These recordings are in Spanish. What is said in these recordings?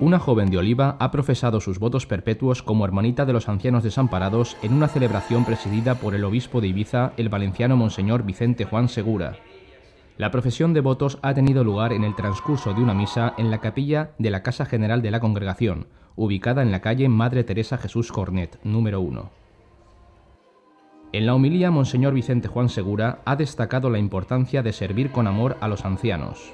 una joven de Oliva ha profesado sus votos perpetuos como hermanita de los ancianos desamparados en una celebración presidida por el obispo de Ibiza, el valenciano Monseñor Vicente Juan Segura. La profesión de votos ha tenido lugar en el transcurso de una misa en la capilla de la Casa General de la Congregación, ubicada en la calle Madre Teresa Jesús Cornet, número 1. En la homilía, Monseñor Vicente Juan Segura ha destacado la importancia de servir con amor a los ancianos.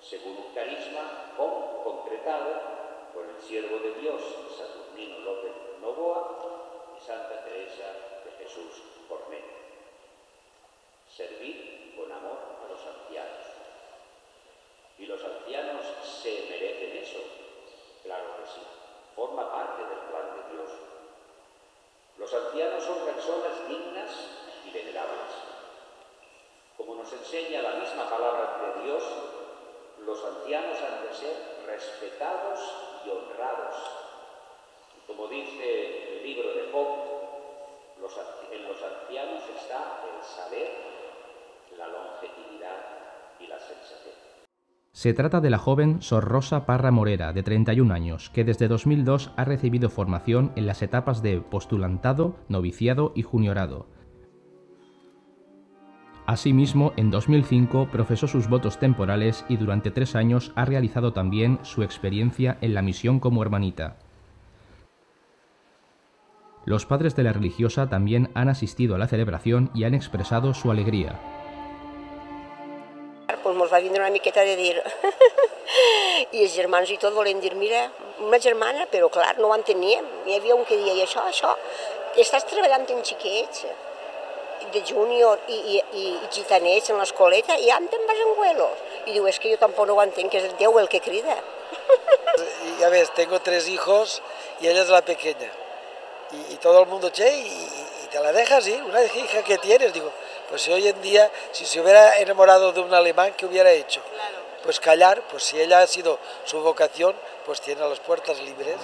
Según un carisma concretado por el siervo de Dios Saturnino López Novoa y Santa Teresa de Jesús Cornet. Servir con amor a los ancianos. ¿Y los ancianos se merecen eso? Claro que sí. Forma parte del plan de Dios. Los ancianos son personas dignas y venerables como nos enseña la misma palabra de Dios, los ancianos han de ser respetados y honrados. como dice el libro de Job, en los ancianos está el saber, la longevidad y la sensatez. Se trata de la joven Sor Rosa Parra Morera, de 31 años, que desde 2002 ha recibido formación en las etapas de postulantado, noviciado y juniorado, Asimismo, en 2005 profesó sus votos temporales y durante tres años ha realizado también su experiencia en la misión como hermanita. Los padres de la religiosa también han asistido a la celebración y han expresado su alegría. Pues nos va vindre una miqueta de dir... I els germans i tot volem dir, mira, una germana, però clar, no ho enteníem. Hi havia un que deia, això, això, estàs en xiquets, de júnior i, i, i, i gitanets en l'escoleta i anden vas en vuelos. I diu, és que jo tampoc no ho entenc, que és Déu el que crida. Y ya ves, tengo tres hijos y ella es la pequeña. Y, y todo el mundo, che, y, y, te la dejas, ¿sí? Una hija que tienes, digo, pues si hoy en día, si se hubiera enamorado de un alemán, ¿qué hubiera hecho? Claro. Pues callar, pues si ella ha sido su vocación, pues tiene las puertas libres.